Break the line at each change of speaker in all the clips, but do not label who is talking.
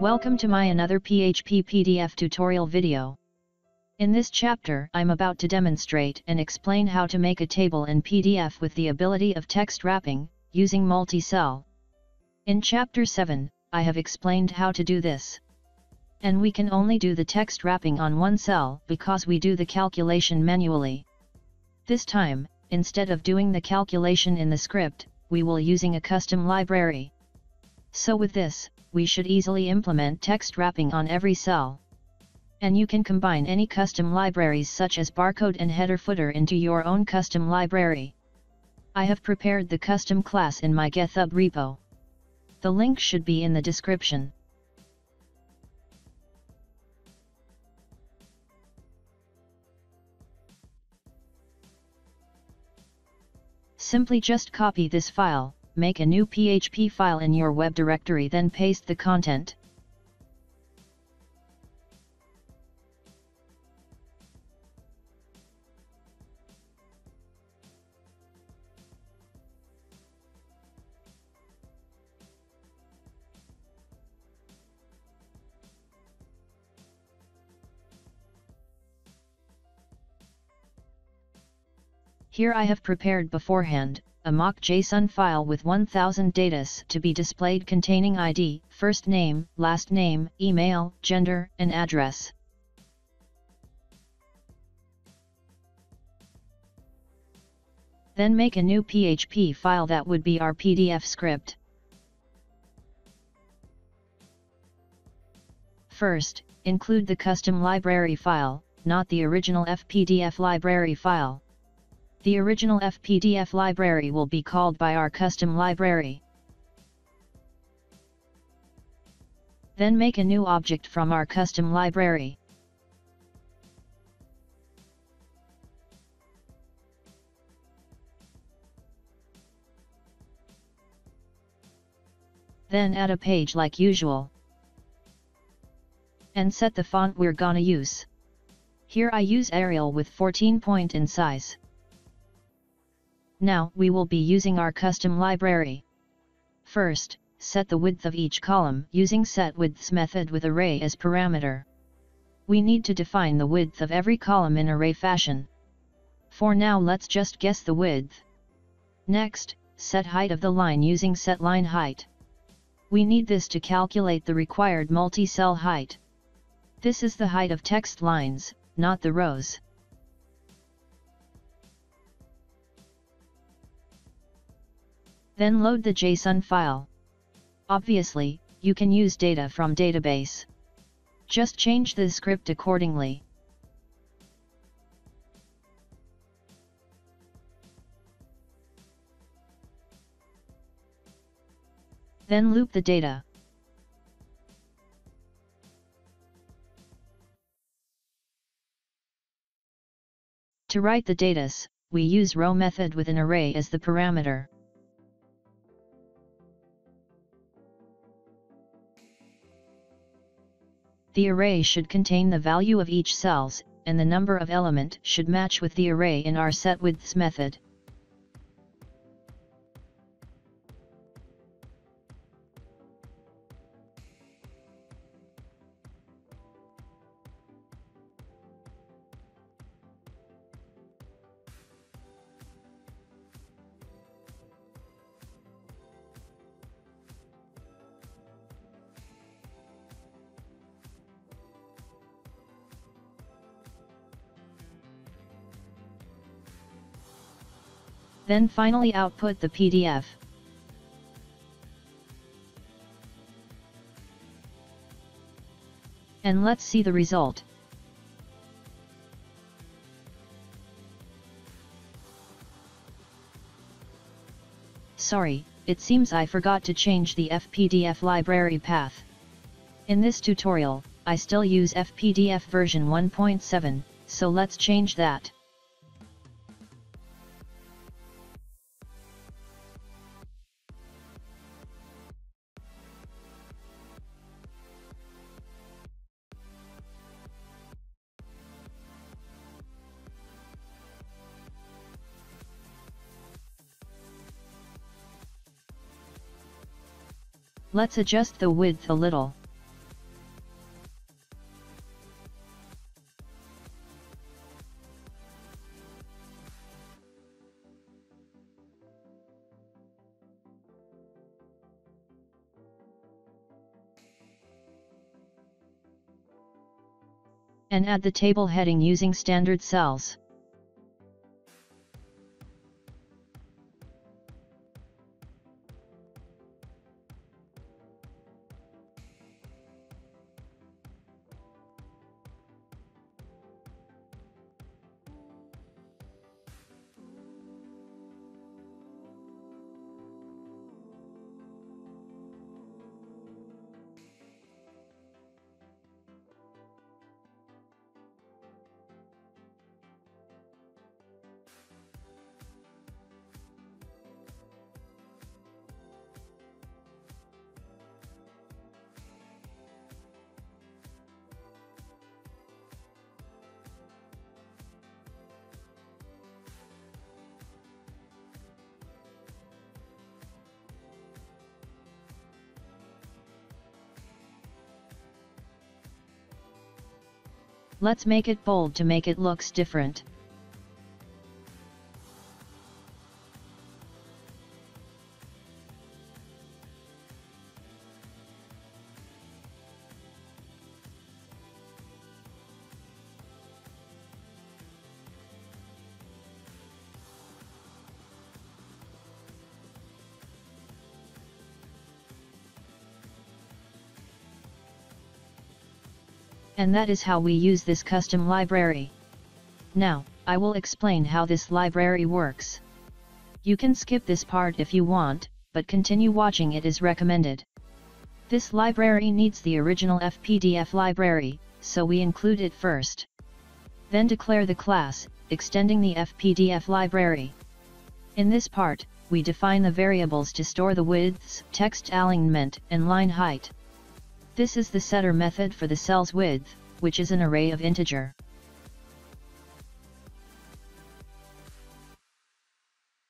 Welcome to my another PHP PDF tutorial video. In this chapter I'm about to demonstrate and explain how to make a table in PDF with the ability of text wrapping, using multi-cell. In chapter 7, I have explained how to do this. And we can only do the text wrapping on one cell because we do the calculation manually. This time, instead of doing the calculation in the script, we will using a custom library. So with this, we should easily implement text wrapping on every cell. And you can combine any custom libraries such as barcode and header footer into your own custom library. I have prepared the custom class in my GitHub repo. The link should be in the description. Simply just copy this file, make a new PHP file in your web directory then paste the content. Here I have prepared beforehand, a mock JSON file with 1000 datas to be displayed containing ID, first name, last name, email, gender, and address. Then make a new PHP file that would be our PDF script. First, include the custom library file, not the original FPDF library file. The original FPDF library will be called by our custom library. Then make a new object from our custom library. Then add a page like usual. And set the font we're gonna use. Here I use Arial with 14 point in size. Now we will be using our custom library. First, set the width of each column using setWidths method with array as parameter. We need to define the width of every column in array fashion. For now let's just guess the width. Next, set height of the line using setLineHeight. We need this to calculate the required multi-cell height. This is the height of text lines, not the rows. Then load the JSON file. Obviously, you can use data from database. Just change the script accordingly. Then loop the data. To write the datas, we use row method with an array as the parameter. The array should contain the value of each cells, and the number of element should match with the array in our setWidths method. Then finally output the PDF. And let's see the result. Sorry, it seems I forgot to change the FPDF library path. In this tutorial, I still use FPDF version 1.7, so let's change that. Let's adjust the width a little. and add the table heading using standard cells. Let's make it bold to make it looks different. And that is how we use this custom library. Now, I will explain how this library works. You can skip this part if you want, but continue watching it is recommended. This library needs the original FPDF library, so we include it first. Then declare the class, extending the FPDF library. In this part, we define the variables to store the widths, text alignment, and line height. This is the setter method for the cell's width, which is an array of integer.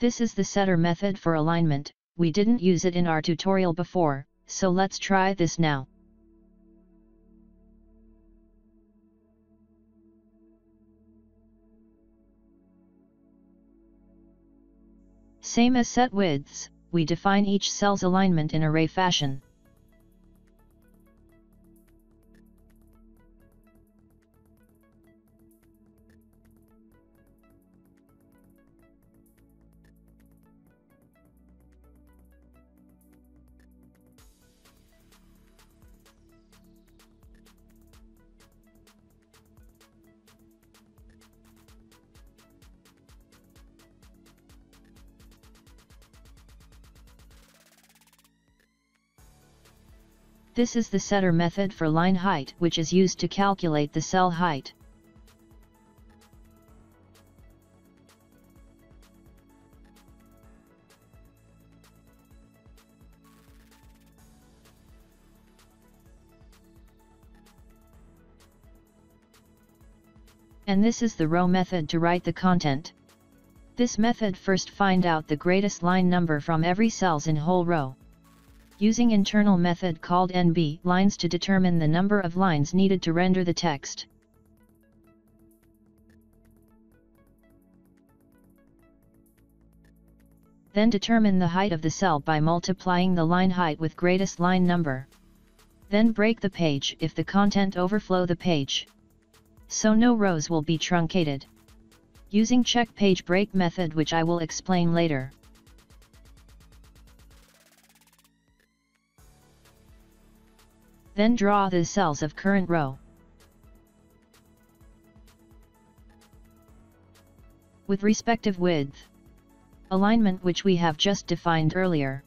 This is the setter method for alignment, we didn't use it in our tutorial before, so let's try this now. Same as set widths, we define each cell's alignment in array fashion. This is the setter method for line height which is used to calculate the cell height. And this is the row method to write the content. This method first find out the greatest line number from every cells in whole row using internal method called NB lines to determine the number of lines needed to render the text. Then determine the height of the cell by multiplying the line height with greatest line number. Then break the page if the content overflow the page. So no rows will be truncated. Using check page break method which I will explain later. Then draw the cells of current row. With respective width. Alignment which we have just defined earlier.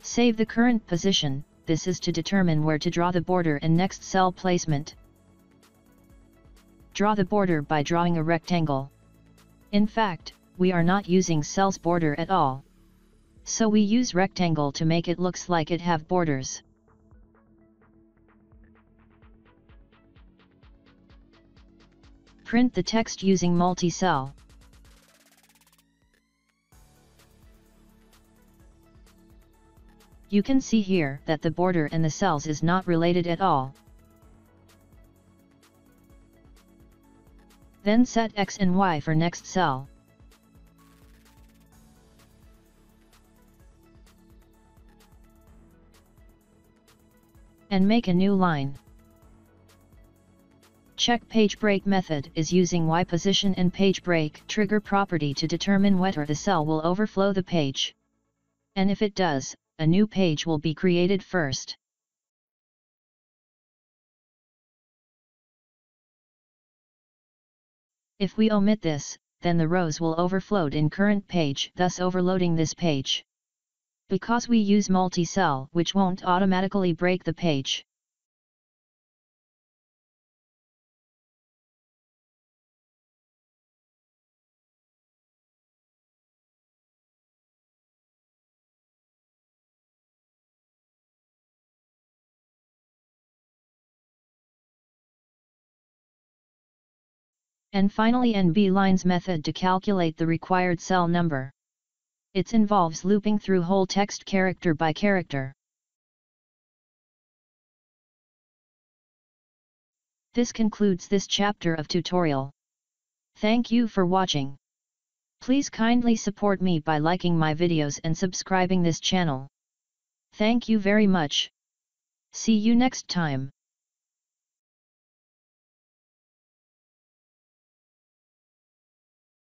Save the current position, this is to determine where to draw the border and next cell placement. Draw the border by drawing a rectangle. In fact, we are not using cells border at all. So we use rectangle to make it looks like it have borders. Print the text using multi-cell. You can see here that the border and the cells is not related at all. Then set X and Y for next cell. And make a new line. Check page break method is using Y position and page break trigger property to determine whether the cell will overflow the page. And if it does, a new page will be created first. If we omit this, then the rows will overflowed in current page thus overloading this page. Because we use multi-cell which won't automatically break the page. And finally NB lines method to calculate the required cell number. It involves looping through whole text character by character. This concludes this chapter of tutorial. Thank you for watching. Please kindly support me by liking my videos and subscribing this channel. Thank you very much. See you next time.